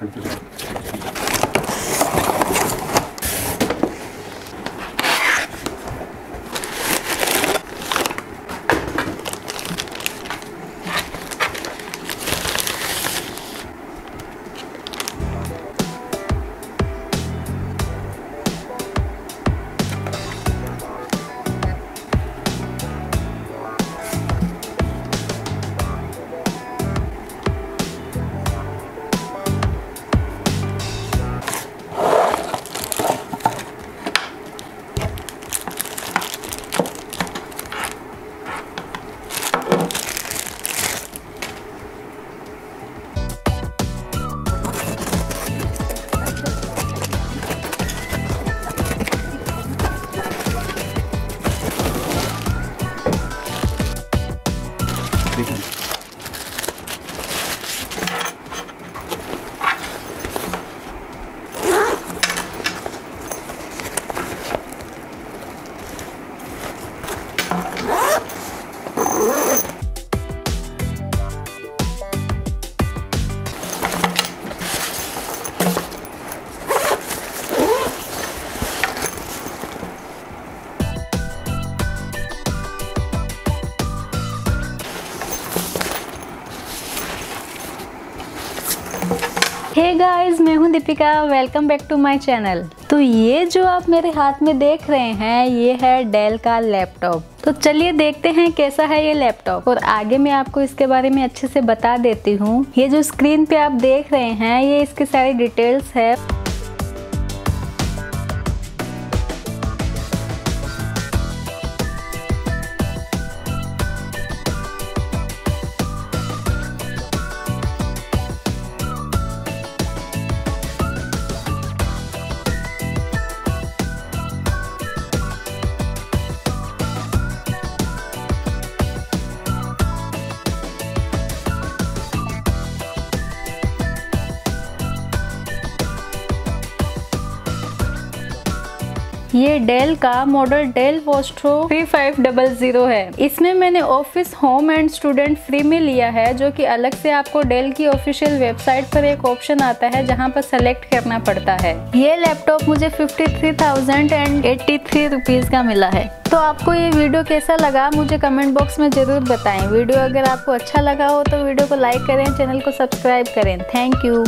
Gracias. দেখুন हे guys मैं हूँ Deepika. Welcome back to my channel तो ये जो आप मेरे हाथ में देख रहे हैं, ये है डेल का लैपटॉप तो चलिए देखते हैं कैसा है ये लैपटॉप और आगे मैं आपको इसके बारे में अच्छे से बता देती हूँ। ये जो स्क्रीन पे आप देख रहे हैं, ये इसके सारी डिटेल्स है। ये डेल का मॉडल डेल वोस्ट्रो 3500 है। इसमें मैंने office home and student free में लिया है जो कि अलग से आपको डेल की ऑफिशियल वेबसाइट पर एक ऑप्शन आता है जहाँ पर सेलेक्ट करना पड़ता है। ये लैपटॉप मुझे 53,083 रुपीस का मिला है। तो आपको ये वीडियो कैसा लगा मुझे कमेंट बॉक्स में ज़रूर बताएँ। वीडियो अगर आपको अच्छा लगा हो तो वीडियो को लाइक करें चैनल को सब्सक्राइब करें। Thank you.